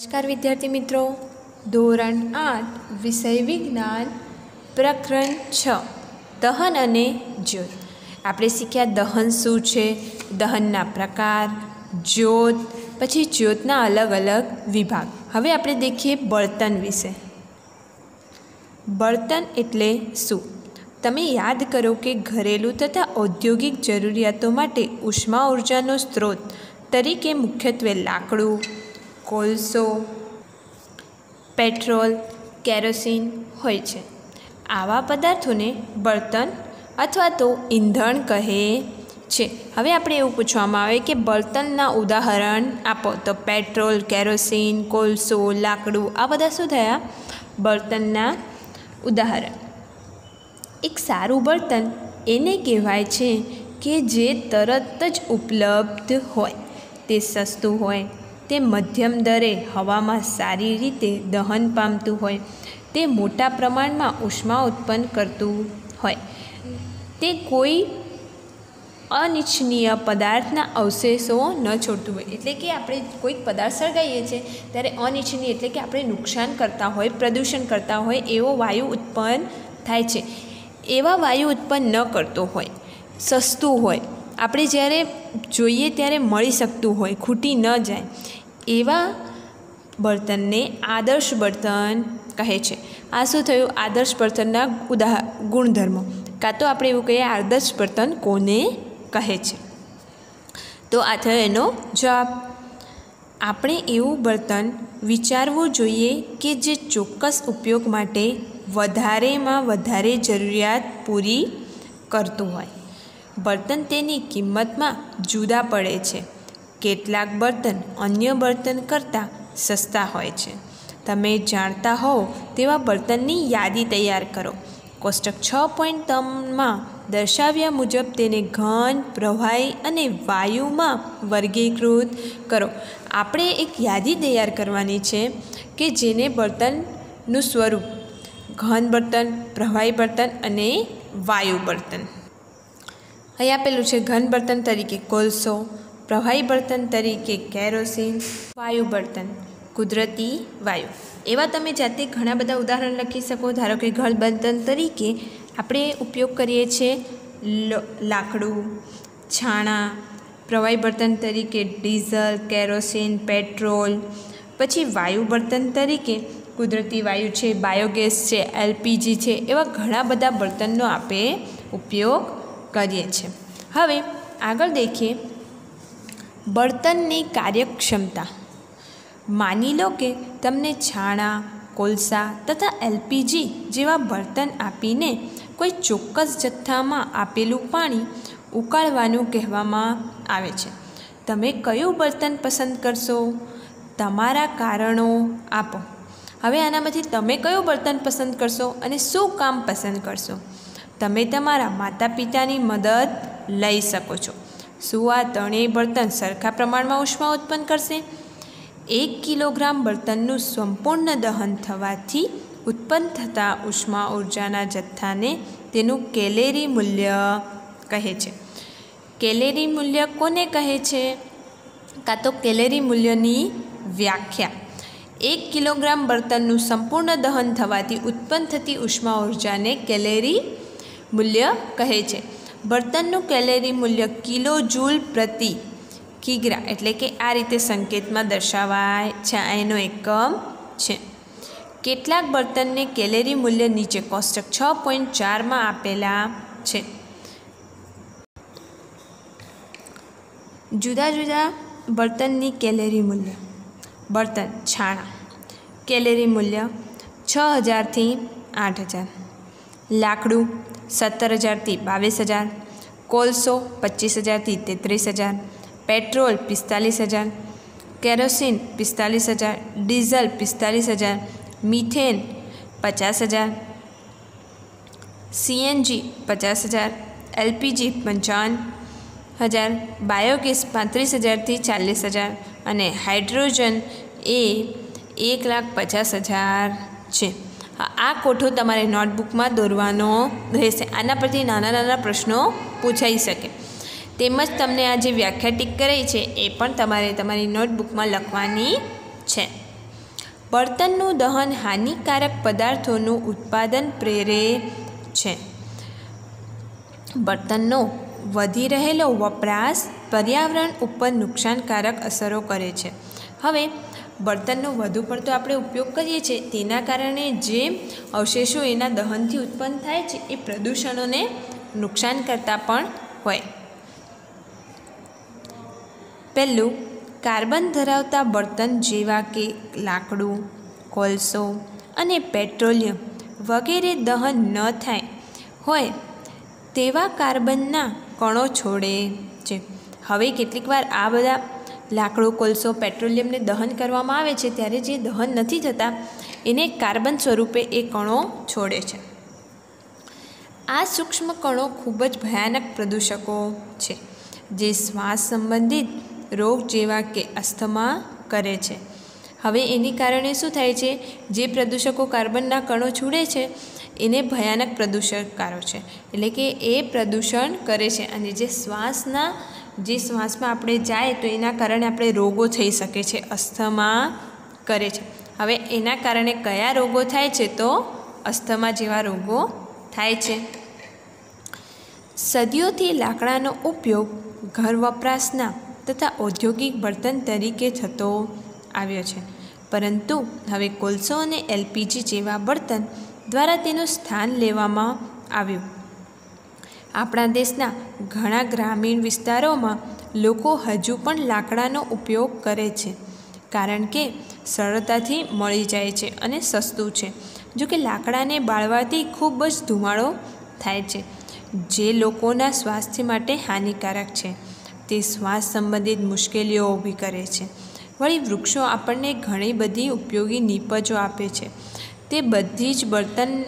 નમસ્કાર વિદ્યાર્થી મિત્રો. ધોરણ આઠ, વિષય વિજ્ઞાન, પ્રકરણ છ, દહન અને જ્યોત. આપણે શીખ્યા દહન શું છે, દહનના પ્રકાર, જ્યોત, પછી જ્યોતના અલગ અલગ વિભાગ. હવે આપણે દેખીએ બળતણ વિશે. બળતણ એટલે શું? તમે યાદ કરો કે ઘરેલું તથા ઔદ્યોગિક જરૂરિયાતો માટે ઉષ્મા ઉર્જાનો સ્ત્રોત તરીકે મુખ્યત્વે લાકડું કોલસો, પેટ્રોલ, કેરોસીન હોય છે. આવા પદાર્થોને બળતણ અથવા તો ઈંધણ કહે છે. હવે આપણે એવું પૂછવામાં આવે કે બળતણના ઉદાહરણ આપો. તો પેટ્રોલ, કેરોસીન, કોલસો, લાકડું આ બધા શું થયા? બળતણના ઉદાહરણ. એક સારું બળતણ એને કહેવાય છે કે જે તરત જ ઉપલબ્ધ હોય. તે સસ્તું હોય તે મધ્યમ દરે હવામાં સારી રીતે દહન પામતું હોય. તે મોટા પ્રમાણમાં ઉષ્મા ઉત્પન્ન કરતું હોય. તે કોઈ અનિચ્છનીય પદાર્થના અવશેષો ન છોડતું હોય. એટલે કે આપણે કોઈક પદાર્થ સળગાવીએ છીએ, ત્યારે અનિચ્છનીય એટલે કે આપણે નુકસાન કરતા હોય, પ્રદૂષણ કરતા હોય, એવો વાયુ ઉત્પન્ન થાય છે. એવા વાયુ ઉત્પન્ન ન કરતો હોય. સસ્તું હોય. આપણે જ્યારે જોઈએ ત્યારે મળી શકતું હોય, ખૂટી ન જાય. એવા બળતણને આદર્શ બળતણ કહે છે. આ શું થયું? આદર્શ બળતણના ઉદાહ, ગુણધર્મો. કાં તો આપણે એવું કહીએ, આદર્શ બળતણ કોને કહે છે? તો આ થયો એનો જવાબ. આપણે એવું બળતણ વિચારવું જોઈએ કે જે ચોક્કસ ઉપયોગ માટે વધારેમાં વધારે જરૂરિયાત પૂરી કરતું હોય. બળતણ તેની કિંમતમાં જુદા પડે છે. કેટલાક બર્તન અન્ય બર્તન કરતાં સસ્તા હોય છે. તમે જાણતા હોવ તેવા બર્તનની યાદી તૈયાર કરો. કોષ્ટક છ પોઈન્ટ ત્રણમાં દર્શાવ્યા મુજબ તેને ઘન, પ્રવાહી અને વાયુમાં વર્ગીકૃત કરો. આપણે એક યાદી તૈયાર કરવાની છે કે જેને બર્તનનું સ્વરૂપ ઘન બર્તન, પ્રવાહી બર્તન અને વાયુ બર્તન. અહીં આપેલું છે ઘન બર્તન તરીકે કોલસો પ્રવાહી બળતણ તરીકે કેરોસીન, વાયુ બળતણ, કુદરતી વાયુ. એવા તમે જાતે ઘણા બધા ઉદાહરણ લખી શકો, ધારો કે ઘર બળતણ તરીકે આપણે ઉપયોગ કરીએ છીએ લાકડું, છાણા, પ્રવાહી બળતણ તરીકે ડીઝલ, કેરોસીન, પેટ્રોલ, પછી વાયુ બળતણ તરીકે કુદરતી વાયુ છે, બાયોગેસ છે, એલપીજી છે, એવા ઘણા બધા બળતણનો આપણે ઉપયોગ કરીએ છીએ. હવે આગળ દેખીએ બળતણની કાર્યક્ષમતા. માની લો કે તમને છાણા, કોલસા તથા એલપીજી જેવા બળતણ આપીને કોઈ ચોક્કસ જથ્થામાં આપેલું પાણી ઉકાળવાનું કહેવામાં આવે છે. તમે કયું બળતણ પસંદ કરશો? તમારા કારણો આપો. હવે આનામાંથી તમે કયું બળતણ પસંદ કરશો અને શું કામ પસંદ કરશો? તમે તમારા માતા પિતાની મદદ લઈ શકો છો. શું આ ત્રણેય બળતણ સરખા પ્રમાણમાં ઉષ્મા ઉત્પન્ન કરશે. એક કિલોગ્રામ બળતણનું સંપૂર્ણ દહન થવાથી ઉત્પન્ન થતા ઉષ્મા ઉર્જાના જથ્થાને તેનું કેલેરી મૂલ્ય કહે છે. કેલેરી મૂલ્ય કોને કહે છે? કાં તો કેલેરી મૂલ્યની વ્યાખ્યા. એક કિલોગ્રામ બળતણનું સંપૂર્ણ દહન થવાથી ઉત્પન્ન થતી ઉષ્મા ઉર્જાને કેલેરી મૂલ્ય કહે છે. બળતણનું કેલેરી મૂલ્ય કિલો જૂલ પ્રતિ કિગ્રા, એટલે કે આ રીતે સંકેતમાં દર્શાવાય છે એનો એકમ છે. કેટલાક બળતણને કેલેરી મૂલ્ય નીચે કોષ્ટક છ પોઈન્ટ ચારમાં આપેલા છે. જુદા જુદા બળતણની કેલેરી મૂલ્ય. બળતણ, છાણા. કેલેરી મૂલ્ય છ હજારથી આઠ હજાર. લાકડું સત્તર હજારથી બાવીસ હજાર, કોલસો પચીસ હજારથી તેત્રીસ હજાર, પેટ્રોલ પિસ્તાલીસ હજાર, કેરોસીન પિસ્તાલીસ હજાર, ડીઝલ પિસ્તાલીસ હજાર, મિથેન પચાસ હજાર, સીએનજી પચાસ હજાર, એલપીજી પંચાવન હજાર, બાયોગેસ પાંત્રીસ હજારથી ચાલીસ હજાર અને હાઇડ્રોજન એ એક લાખ પચાસ હજાર છે. આ કોઠો તમારે નોટબુકમાં દોરવાનો રહેશે. આના પરથી નાના નાના પ્રશ્નો પૂછાઈ શકે. તેમજ તમને આ જે વ્યાખ્યા ટીક કરાઈ છે, એ પણ તમારે તમારી નોટબુકમાં લખવાની છે. બળતણનું દહન હાનિકારક પદાર્થોનું ઉત્પાદન પ્રેરે છે. બળતણનો વધી રહેલો વપરાશ પર્યાવરણ ઉપર નુકસાનકારક અસરો કરે છે. હવે બળતણનો વધુ પડતો આપણે ઉપયોગ કરીએ છીએ, તેના કારણે જે અવશેષો એના દહનથી ઉત્પન્ન થાય છે, એ પ્રદૂષણોને નુકસાન કરતા પણ હોય. પહેલું, કાર્બન ધરાવતા બળતણ જેવા કે લાકડું, કોલસો અને પેટ્રોલિયમ વગેરે દહન ન થાય હોય તેવા કાર્બનના કણો છોડે છે. હવે કેટલીક વાર આ બધા લાકડું, કોલસો, પેટ્રોલિયમને દહન કરવામાં આવે છે ત્યારે જે દહન નથી થતા, એને કાર્બન સ્વરૂપે એ કણો છોડે છે. આ સૂક્ષ્મ કણો ખૂબ જ ભયાનક પ્રદૂષકો છે, જે શ્વાસ સંબંધિત રોગ જેવા કે અસ્થમા કરે છે. હવે એની કારણે શું થાય છે, જે પ્રદૂષકો કાર્બનના કણો છોડે છે, એને ભયાનક પ્રદૂષકારો છે. એટલે કે એ પ્રદૂષણ કરે છે અને જે શ્વાસના જે શ્વાસમાં આપણે જાય તો એના કારણે આપણે રોગો થઈ શકે છે, અસ્થમા કરે છે. હવે એના કારણે કયા રોગો થાય છે તો અસ્થમા જેવા રોગો થાય છે. સદીઓથી લાકડાનો ઉપયોગ ઘર વપરાશના તથા ઔદ્યોગિક બર્તન તરીકે થતો આવ્યો છે. પરંતુ હવે કોલસો અને એલપીજી જેવા બર્તન દ્વારા તેનું સ્થાન લેવામાં આવ્યું. આપણા દેશના ઘણા ગ્રામીણ વિસ્તારોમાં લોકો હજુ પણ લાકડાનો ઉપયોગ કરે છે. કારણ કે સરળતાથી મળી જાય છે અને સસ્તું છે. જો કે લાકડાને બાળવાથી ખૂબ જ ધુમાડો થાય છે, જે લોકોના સ્વાસ્થ્ય માટે હાનિકારક છે. તે શ્વાસ સંબંધિત મુશ્કેલીઓ ઊભી કરે છે. વળી વૃક્ષો આપણને ઘણી બધી ઉપયોગી નીપજો આપે છે. તે બધી જ બર્તન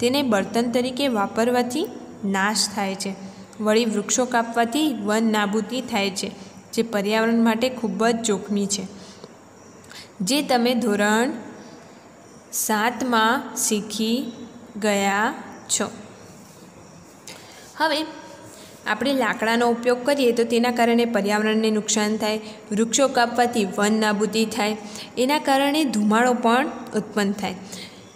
તેને બર્તન તરીકે વાપરવાથી નાશ થાય છે. વળી વૃક્ષો કાપવાથી વન નાબૂદી થાય છે, જે પર્યાવરણ માટે ખૂબ જ જોખમી છે. જે તમે ધોરણ સાતમાં શીખી ગયા છો. હવે આપણે લાકડાનો ઉપયોગ કરીએ તો તેના કારણે પર્યાવરણને નુકસાન થાય, વૃક્ષો કાપવાથી વન નાબૂદી થાય, એના કારણે ધુમાડો પણ ઉત્પન્ન થાય.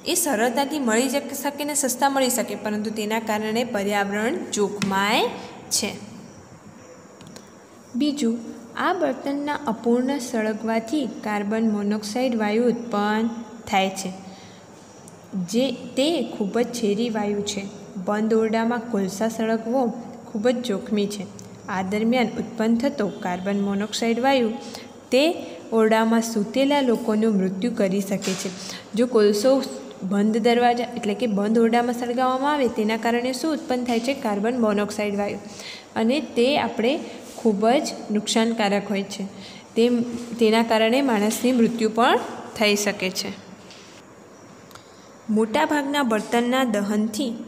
એ સરળતાથી મળી શકે ને સસ્તા મળી શકે, પરંતુ તેના કારણે પર્યાવરણ જોખમાય છે. બીજું, આ બળતણના અપૂર્ણ સળગવાથી કાર્બન મોનોક્સાઇડ વાયુ ઉત્પન્ન થાય છે, જે, તે ખૂબ જ ઝેરી વાયુ છે. બંધ ઓરડામાં કોલસા સળગવો ખૂબ જ જોખમી છે. આ દરમિયાન ઉત્પન્ન થતો કાર્બન મોનોક્સાઇડ વાયુ તે ઓરડામાં સૂતેલા લોકોનું મૃત્યુ કરી શકે છે. જો કોલસો બંધ દરવાજા એટલે કે બંધ ઓરડામાં સળગાવવામાં આવે તેના કારણે શું ઉત્પન્ન થાય છે? કાર્બન મોનોક્સાઇડ વાયુ. અને તે આપણે ખૂબ જ નુકસાનકારક હોય છે. તે તેના કારણે માણસની મૃત્યુ પણ થઈ શકે છે. મોટાભાગના બળતણના દહનથી,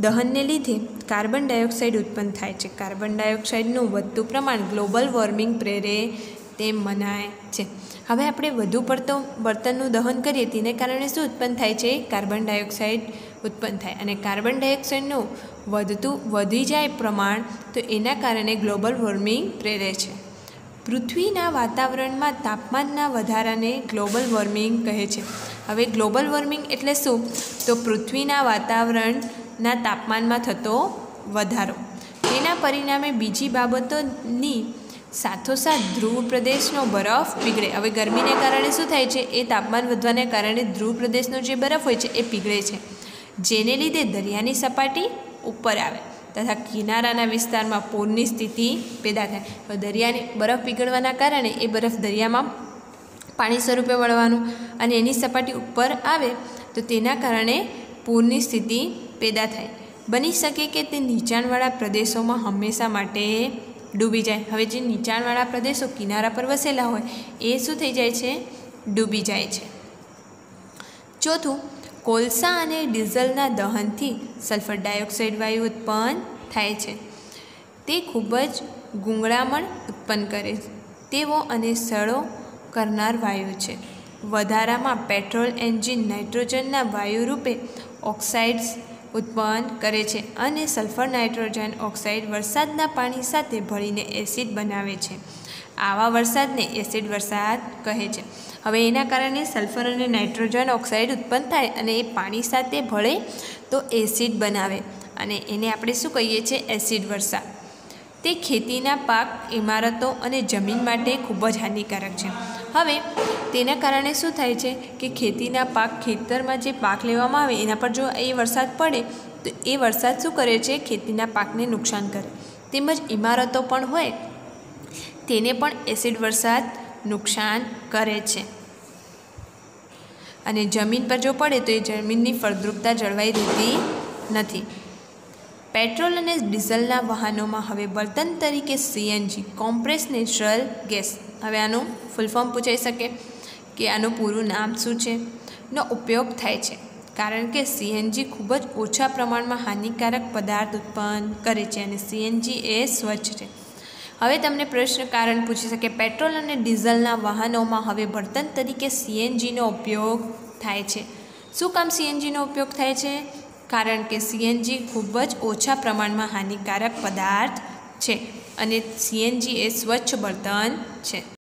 દહનને લીધે કાર્બન ડાયોક્સાઇડ ઉત્પન્ન થાય છે. કાર્બન ડાયોક્સાઇડનું વધતું પ્રમાણ ગ્લોબલ વોર્મિંગ, પ્રેરે તેમ મનાય છે. હવે આપણે વધુ પડતો બળતણનું દહન કરીએ, તેને કારણે શું ઉત્પન્ન થાય છે? કાર્બન ડાયોક્સાઇડ ઉત્પન્ન થાય અને કાર્બન ડાયોક્સાઇડનું વધતું, વધી જાય પ્રમાણ તો એના કારણે ગ્લોબલ વોર્મિંગ પ્રેરે છે. પૃથ્વીના વાતાવરણમાં તાપમાનના વધારાને ગ્લોબલ વોર્મિંગ કહે છે. હવે ગ્લોબલ વોર્મિંગ એટલે શું? તો પૃથ્વીના વાતાવરણના તાપમાનમાં થતો વધારો. તેના પરિણામે બીજી બાબતોની સાથોસાથ ધ્રુવ પ્રદેશનો બરફ પીગળે. હવે ગરમીને કારણે શું થાય છે? એ તાપમાન વધવાને કારણે ધ્રુવ પ્રદેશનો જે બરફ હોય છે, એ પીગળે છે. જેને લીધે દરિયાની સપાટી ઉપર આવે તથા કિનારાના વિસ્તારમાં પૂરની સ્થિતિ પેદા થાય. દરિયાની બરફ પીગળવાના કારણે એ બરફ દરિયામાં પાણી સ્વરૂપે વળવાનું અને એની સપાટી ઉપર આવે તો તેના કારણે પૂરની સ્થિતિ પેદા થાય. બની શકે કે તે નીચાણવાળા પ્રદેશોમાં હંમેશા માટે ડૂબી જાય. હવે જે નીચાણવાળા પ્રદેશો કિનારા પર વસેલા હોય, એ શું થઈ જાય છે? ડૂબી જાય છે. ચોથું, કોલસા અને ડીઝલના દહનથી સલ્ફર ડાયોક્સાઇડ વાયુ ઉત્પન્ન થાય છે. તે ખૂબ જ ગુંગળામણ ઉત્પન્ન કરે છે. તેવો અને સડો કરનાર વાયુ છે. વધારામાં પેટ્રોલ, એન્જિન, નાઇટ્રોજનના વાયુ રૂપે ઓક્સાઇડ્સ ઉત્પન્ન કરે છે અને સલ્ફર નાઇટ્રોજન ઓક્સાઇડ વરસાદના પાણી સાથે ભળીને એસિડ બનાવે છે. આવા વરસાદને એસિડ વરસાદ કહે છે. હવે એના કારણે સલ્ફર અને નાઇટ્રોજન ઓક્સાઇડ ઉત્પન્ન થાય અને એ પાણી સાથે ભળે તો એસિડ બનાવે અને એને આપણે શું કહીએ છીએ? એસિડ વરસાદ. તે ખેતીના પાક, ઇમારતો અને જમીન માટે ખૂબ જ હાનિકારક છે. હવે તેના કારણે શું થાય છે કે ખેતીના પાક ખેતરમાં જે પાક લેવામાં આવે, એના પર જો એ વરસાદ પડે, તો એ વરસાદ શું કરે છે? ખેતીના પાકને નુકસાન કરે. તેમજ ઇમારતો પણ હોય, તેને પણ એસિડ વરસાદ નુકસાન કરે છે. અને જમીન પર જો પડે, તો એ જમીનની ફળદ્રુપતા જળવાઈ રહેતી નથી. પેટ્રોલ અને ડીઝલના વાહનોમાં હવે બળતણ તરીકે સીએનજી, કોમ્પ્રેસ નેચરલ ગેસ. હવે આનું ફૂલ ફોર્મ પૂછાઈ શકે. કે આનું પૂરું નામ શું છે? નો ઉપયોગ થાય છે. કારણ કે સીએનજી ખૂબ જ ઓછા પ્રમાણમાં હાનિકારક પદાર્થ ઉત્પન્ન કરે છે અને સીએનજી એ સ્વચ્છ છે. હવે તમને પ્રશ્ન કારણ પૂછી શકે, પેટ્રોલ અને ડીઝલના વાહનોમાં હવે બળતણ તરીકે સીએનજીનો ઉપયોગ થાય છે. શું કામ સીએનજીનો ઉપયોગ થાય છે? કારણ કે સીએનજી ખૂબ જ ઓછા પ્રમાણમાં હાનિકારક પદાર્થ છે અને સીએનજી એ સ્વચ્છ બળતણ છે.